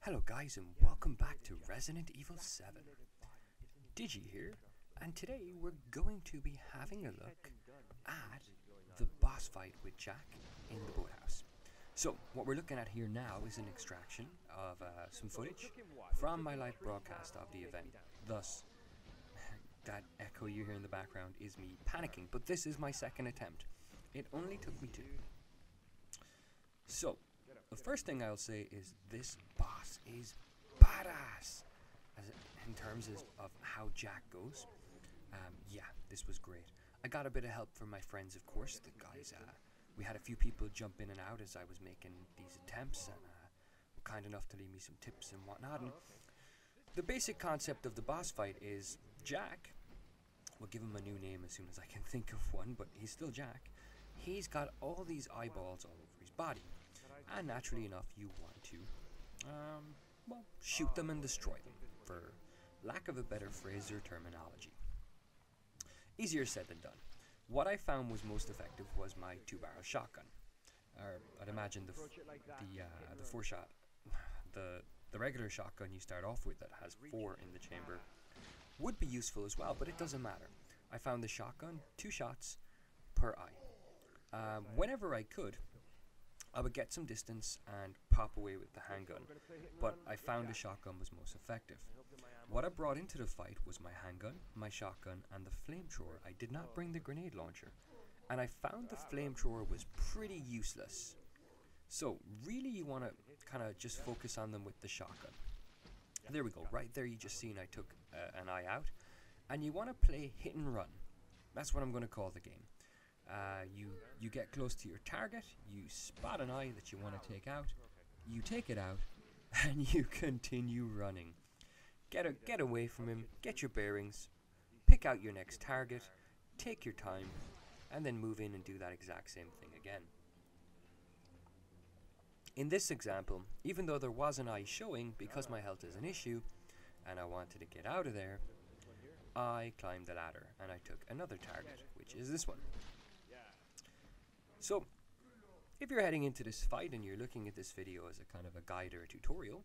Hello, guys, and welcome back to Resident Evil 7. Digi here, and today we're going to be having a look at the boss fight with Jack in the boathouse. So, what we're looking at here now is an extraction of uh, some footage from my live broadcast of the event. Thus, that echo you hear in the background is me panicking, but this is my second attempt. It only took me two. So, the first thing I'll say is this boss is badass. As in terms of, how Jack goes, um, yeah, this was great. I got a bit of help from my friends, of course. The guys, uh, we had a few people jump in and out as I was making these attempts, and uh, were kind enough to leave me some tips and whatnot. And the basic concept of the boss fight is Jack. We'll give him a new name as soon as I can think of one, but he's still Jack. He's got all these eyeballs all over his body and naturally enough, you want to, um, well, shoot them and destroy them, for lack of a better phrase or terminology. Easier said than done. What I found was most effective was my two-barrel shotgun. Or I'd imagine the the uh, the four shot, the the regular shotgun you start off with that has four in the chamber would be useful as well, but it doesn't matter. I found the shotgun two shots per eye. Uh, whenever I could, I would get some distance and pop away with the handgun, but I found the shotgun was most effective. What I brought into the fight was my handgun, my shotgun, and the flamethrower. I did not bring the grenade launcher, and I found the flamethrower was pretty useless. So, really, you want to kind of just focus on them with the shotgun. There we go, right there, you just seen I took uh, an eye out, and you want to play hit and run. That's what I'm going to call the game. Uh, you you get close to your target, you spot an eye that you want to take out, you take it out, and you continue running. Get a, get away from him, get your bearings, pick out your next target, take your time, and then move in and do that exact same thing again. In this example, even though there was an eye showing, because my health is an issue, and I wanted to get out of there, I climbed the ladder and I took another target, which is this one. So, if you're heading into this fight and you're looking at this video as a kind of a guide or a tutorial,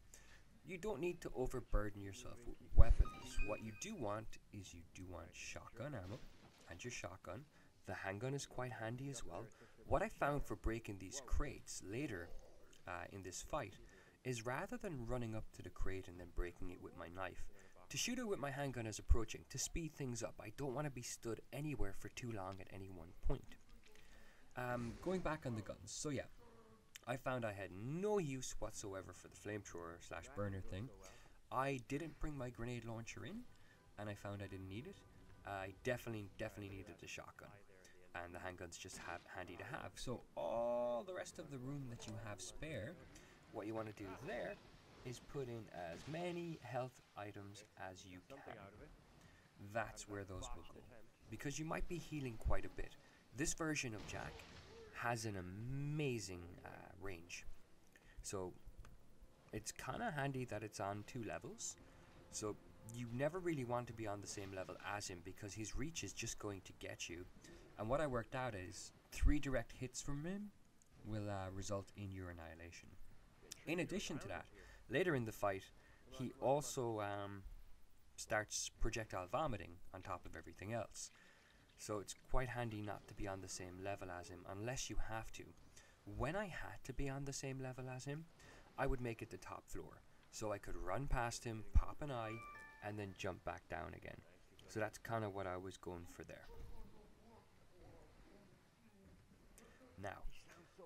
you don't need to overburden yourself with weapons. What you do want is you do want shotgun ammo and your shotgun. The handgun is quite handy as well. What I found for breaking these crates later uh, in this fight is rather than running up to the crate and then breaking it with my knife, to shoot it with my handgun as approaching, to speed things up. I don't want to be stood anywhere for too long at any one point. Um, going back on the guns, so yeah, I found I had no use whatsoever for the flamethrower slash burner thing. I didn't bring my grenade launcher in, and I found I didn't need it. I definitely, definitely needed the shotgun, and the handgun's just ha handy to have. So all the rest of the room that you have spare, what you want to do there is put in as many health items as you can. That's where those will go, because you might be healing quite a bit. This version of Jack has an amazing uh, range. So it's kind of handy that it's on two levels. So you never really want to be on the same level as him because his reach is just going to get you. And what I worked out is three direct hits from him will uh, result in your annihilation. In addition to that, later in the fight, he also um, starts projectile vomiting on top of everything else. So it's quite handy not to be on the same level as him unless you have to. When I had to be on the same level as him, I would make it the top floor. So I could run past him, pop an eye, and then jump back down again. So that's kind of what I was going for there. Now,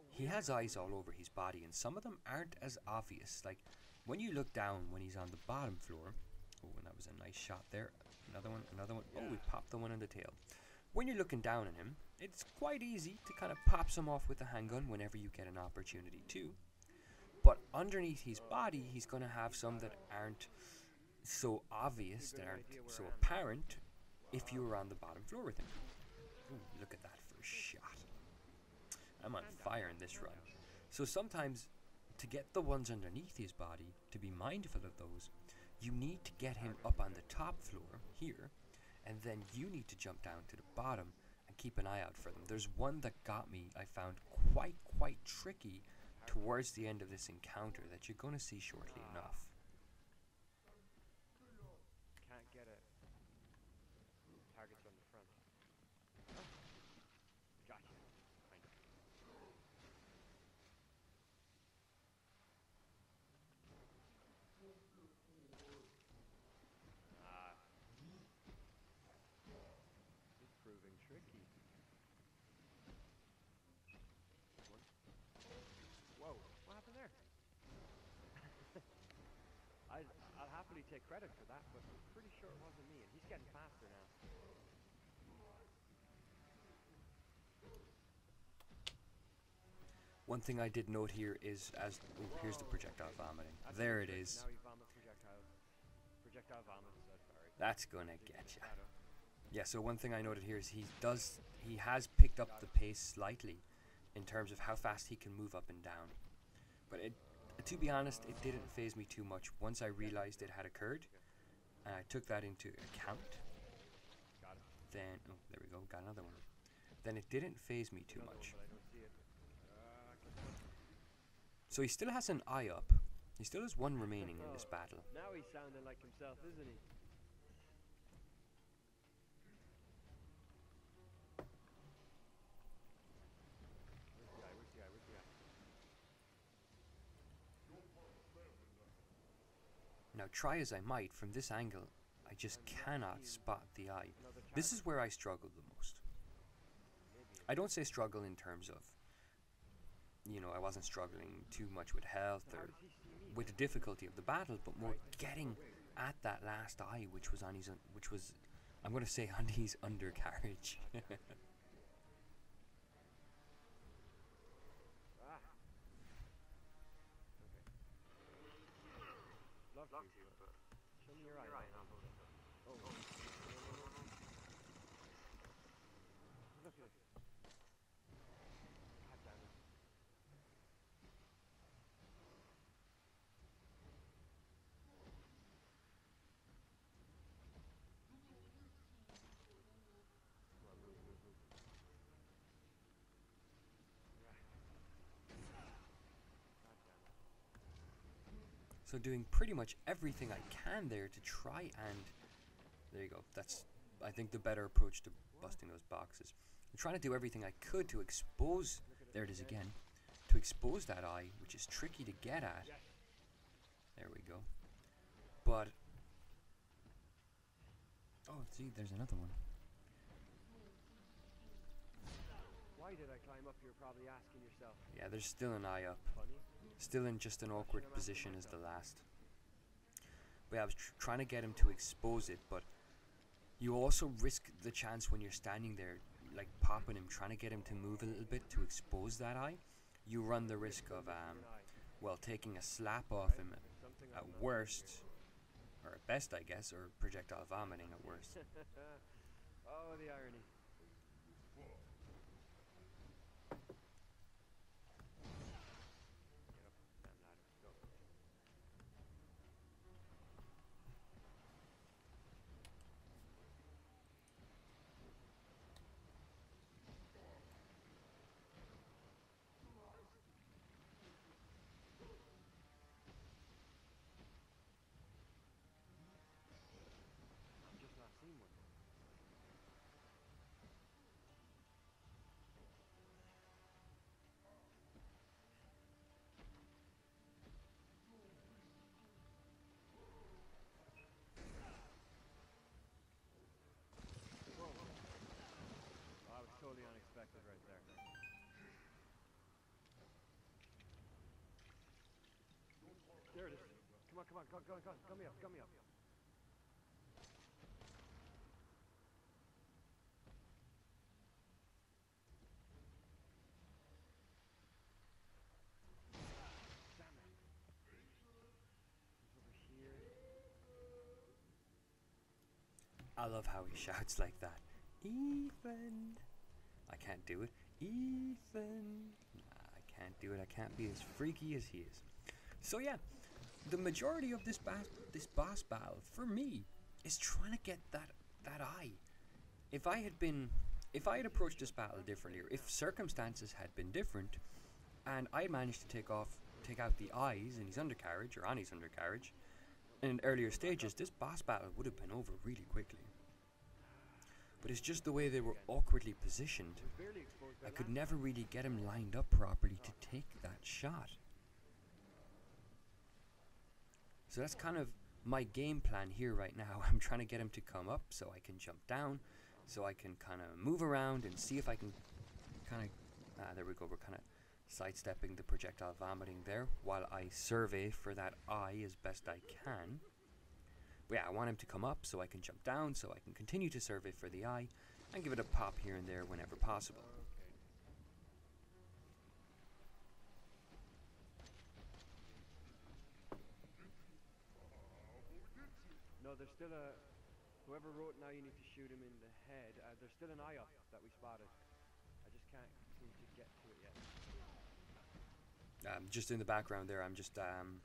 he has eyes all over his body, and some of them aren't as obvious. Like, when you look down when he's on the bottom floor, oh, and that was a nice shot there. Another one, another one. Oh, we popped the one on the tail. When you're looking down on him, it's quite easy to kind of pop some off with a handgun whenever you get an opportunity to. But underneath his body, he's going to have some that aren't so obvious, that aren't so apparent if you were on the bottom floor with him. Ooh, look at that first shot. I'm on fire in this run. So sometimes, to get the ones underneath his body, to be mindful of those, You need to get him up on the top floor here, and then you need to jump down to the bottom and keep an eye out for them. There's one that got me, I found quite, quite tricky towards the end of this encounter that you're going to see shortly enough. Can't get it. Targets on the front. Gotcha. Kind of. Ah. It's proving tricky. One. Whoa, what happened there? I'd, I'll happily take credit for that, but I'm pretty sure it wasn't me, and he's getting faster now. One thing I did note here is as oh, here's the projectile vomiting. That's There the it is. Projectile. Projectile vomits. That's gonna get you. Yeah. So one thing I noted here is he does he has picked up the pace slightly in terms of how fast he can move up and down. But it, to be honest, it didn't faze me too much once I realized it had occurred, and I took that into account. Then oh, there we go, got another one. Then it didn't faze me too much. So he still has an eye up. He still has one remaining in this battle. Now he's sounding like himself, isn't he? Where's the eye? Where's the eye? Where's the eye? Now, try as I might, from this angle, I just cannot spot the eye. This is where I struggle the most. I don't say struggle in terms of, you know, I wasn't struggling too much with health or with the difficulty of the battle, but more getting at that last eye, which was on his, which was, I'm going to say on his undercarriage. Ah. Okay. Love, to, but show me your eye. now. Oh. no, no, no, no. Look at it. God damn it. Come on, move, move, move. God damn it. So doing pretty much everything I can there to try and, there you go. That's, I think, the better approach to busting those boxes. I'm trying to do everything I could to expose. There it is again. To expose that eye, which is tricky to get at. There we go. But oh, see, there's another one. Why did I climb up? You're probably asking yourself. Yeah, there's still an eye up. Funny. Still in just an awkward position as the last. But yeah, I was tr- trying to get him to expose it, but you also risk the chance when you're standing there, like popping him, trying to get him to move a little bit to expose that eye. You run the risk of, um, well, taking a slap off him Something at worst, or at best, I guess, or projectile vomiting at worst. oh, the irony. Get up, damn ladder. Go. I'm just not seeing one. Whoa. Oh, that was totally unexpected right there. There it is. Come on, come on, come on, come on, come me up, come me up. I love how he shouts like that. Ethan! I can't do it. Ethan! Nah, I can't do it. I can't be as freaky as he is. So, yeah, the majority of this ba- this boss battle for me is trying to get that that eye. If I had been, if I had approached this battle differently, or if circumstances had been different, and I managed to take off, take out the eyes in his undercarriage or on his undercarriage, in earlier stages, this boss battle would have been over really quickly. But it's just the way they were awkwardly positioned. I could never really get him lined up properly to take that shot. So that's kind of my game plan here right now. I'm trying to get him to come up so I can jump down, so I can kind of move around and see if I can kind of. Ah, there we go. We're kind of sidestepping the projectile vomiting there while I survey for that eye as best I can. But yeah, I want him to come up so I can jump down, so I can continue to survey for the eye and give it a pop here and there whenever possible. No, there's still a. Whoever wrote now you need to shoot him in the head. Uh, there's still an eye up that we spotted. I just can't seem to get to it yet. um, just in the background there, I'm just um,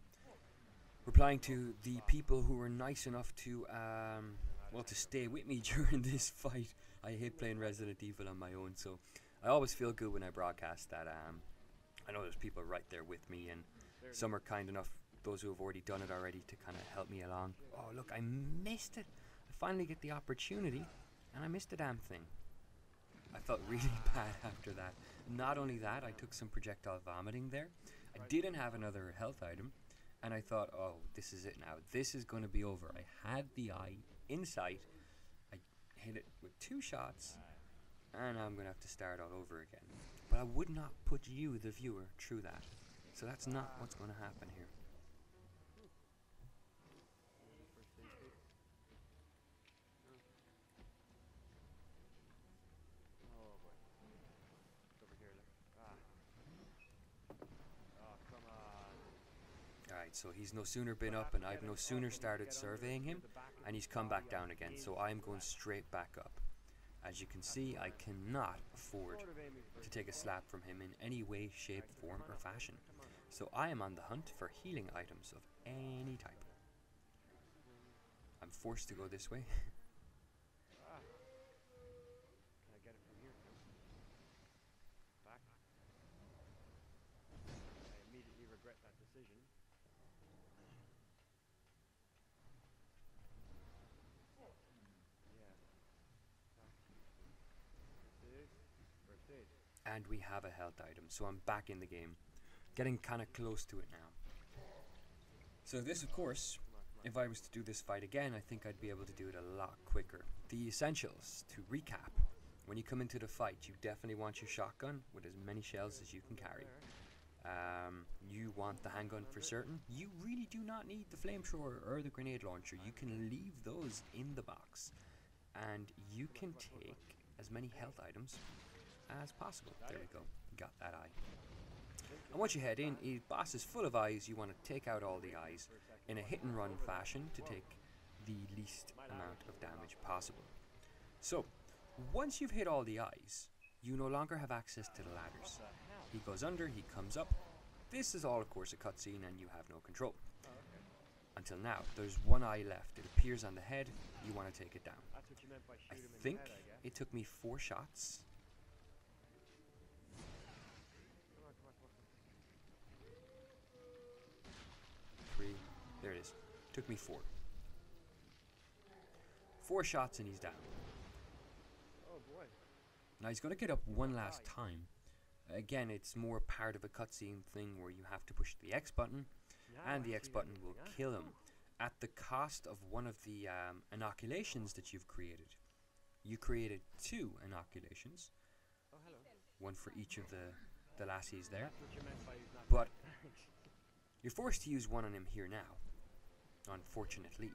replying to the people who were nice enough to um, well to stay with me during this fight. I hate playing Resident Evil on my own, so I always feel good when I broadcast that. Um, I know there's people right there with me, and some are kind enough, those who have already done it already, to kind of help me along. Oh look, I missed it. I finally get the opportunity, and I missed the damn thing. I felt really bad after that. Not only that, I took some projectile vomiting there. I didn't have another health item, and I thought, oh, this is it now. This is going to be over. I had the eye in sight. I hit it with two shots, and I'm going to have to start all over again. But I would not put you, the viewer, through that. So that's not what's going to happen here. First instinct. Oh boy. It's over here. Look. Ah. Oh come on. Alright, so he's no sooner been up, and I've no sooner started surveying him, and he's come back down again. So I'm going straight back up. As you can see, I cannot afford to take a slap from him in any way, shape, form, or fashion. So I am on the hunt for healing items of any type. I'm forced to go this way. Ah. Can I get it from here? Back. I immediately regret that decision. Yeah. Back. This is first aid. And we have a health item, so I'm back in the game. Getting kind of close to it now. So this, of course, if I was to do this fight again, I think I'd be able to do it a lot quicker. The essentials, to recap, when you come into the fight, you definitely want your shotgun with as many shells as you can carry. Um, you want the handgun for certain. You really do not need the flamethrower or the grenade launcher. You can leave those in the box, and you can take as many health items as possible. There we go. Got that eye. And once you head in, the boss is full of eyes. You want to take out all the eyes in a hit and run fashion to take the least amount of damage possible. So, once you've hit all the eyes, you no longer have access to the ladders. He goes under, he comes up. This is all, of course, a cutscene, and you have no control. Until now, there's one eye left. It appears on the head. You want to take it down. That's what you meant by shoot I think the head, I guess. it took me four shots. Come on, come on, come on. Three. There it is. Took me four. Four shots and he's down. Oh boy. Now he's going to get up one last time. Again, it's more part of a cutscene thing where you have to push the X button, and the X button will kill him at the cost of one of the um, inoculations that you've created. You created two inoculations, Oh, hello. one for each of the, the lassies there. You meant by he's not But you're forced to use one on him here now, unfortunately.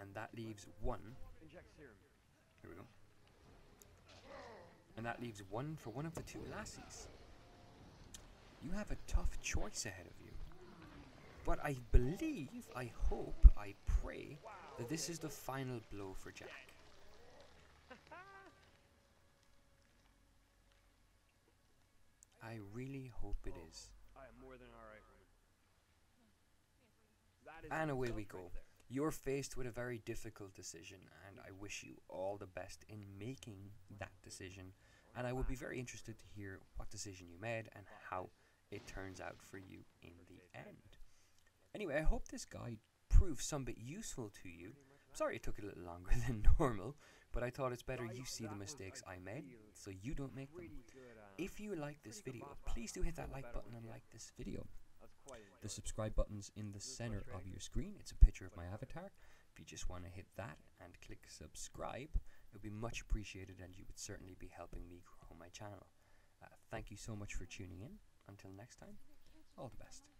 And that leaves one. Here we go. And that leaves one for one of the two lassies. You have a tough choice ahead of you. But I believe, I hope, I pray that this is the final blow for Jack. I really hope it is. I am more than alright, And away we go. You're faced with a very difficult decision, and I wish you all the best in making that decision. And I would be very interested to hear what decision you made and how it turns out for you in the end. Anyway, I hope this guide proves some bit useful to you. Sorry it took a little longer than normal, but I thought it's better you see the mistakes I made so you don't make them. Um, If you like this video, please do hit that One of the like button and like this video. The subscribe button's in the center of your screen. It's a picture of my avatar. If you just want to hit that and click subscribe, it would be much appreciated and you would certainly be helping me grow my channel. Uh, thank you so much for tuning in. Until next time, all the best.